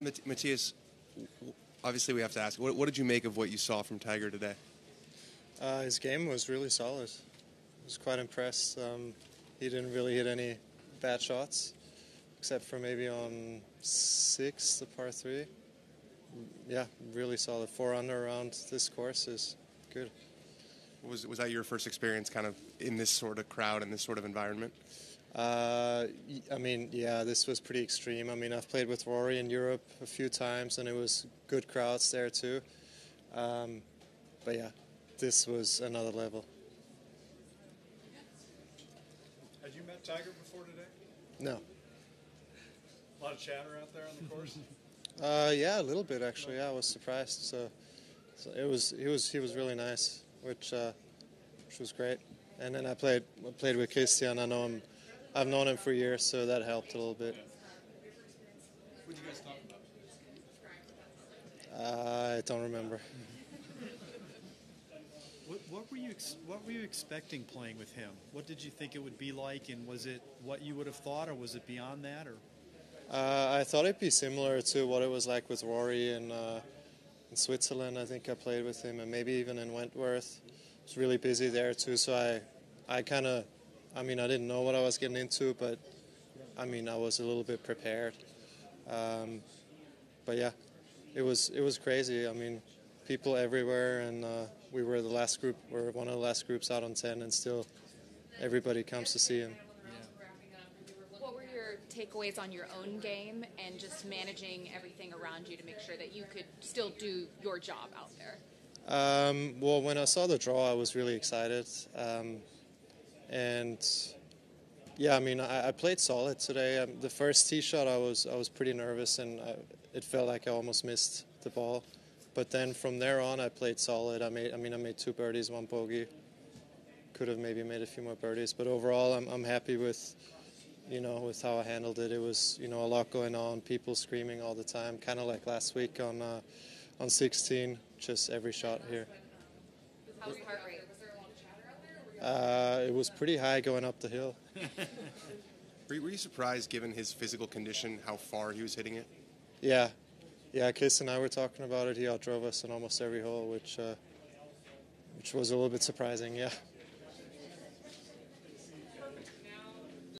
Mat- Matthias, obviously we have to ask, what, what did you make of what you saw from Tiger today? Uh, his game was really solid. I was quite impressed. Um, he didn't really hit any bad shots, except for maybe on six, the par three. Yeah, really solid. Four under around this course is good. Was, was that your first experience kind of in this sort of crowd, in this sort of environment? Uh, I mean, yeah, this was pretty extreme. I mean, I've played with Rory in Europe a few times, and it was good crowds there too. Um, but yeah, this was another level. Had you met Tiger before today? No. A lot of chatter out there on the course. Uh, yeah, a little bit actually. Yeah, I was surprised. So, so it was he was he was really nice, which uh, which was great. And then I played played with Christian. I know him. I've known him for years, so that helped a little bit. what did you guys talk about? Uh, I don't remember. What, what were you ex- What were you expecting playing with him? What did you think it would be like, and was it what you would have thought, or was it beyond that? Or Uh, I thought it'd be similar to what it was like with Rory in uh, in Switzerland. I think I played with him, and maybe even in Wentworth. It was really busy there too, so I I kind of, I mean, I didn't know what I was getting into, but I mean, I was a little bit prepared. Um, but yeah, it was it was crazy. I mean, people everywhere, and uh, we were the last group. We're one of the last groups out on ten, and still everybody comes to see him. What were your takeaways on your own game and just managing everything around you to make sure that you could still do your job out there? Um, well, when I saw the draw, I was really excited, um, and yeah, I mean, I, I played solid today. Um, the first tee shot, I was I was pretty nervous, and I, it felt like I almost missed the ball. But then from there on, I played solid. I made, I mean, I made two birdies, one bogey. Could have maybe made a few more birdies, but overall, I'm I'm happy with, you know, with how I handled it. It was, you know, a lot going on, people screaming all the time, kind of like last week on. Uh, on 16, just every shot here. How's heart rate? Uh, it was pretty high going up the hill. Were you, were you surprised, given his physical condition, how far he was hitting it? Yeah, yeah. Chris and I were talking about it. He outdrove us in almost every hole, which uh, which was a little bit surprising. Yeah.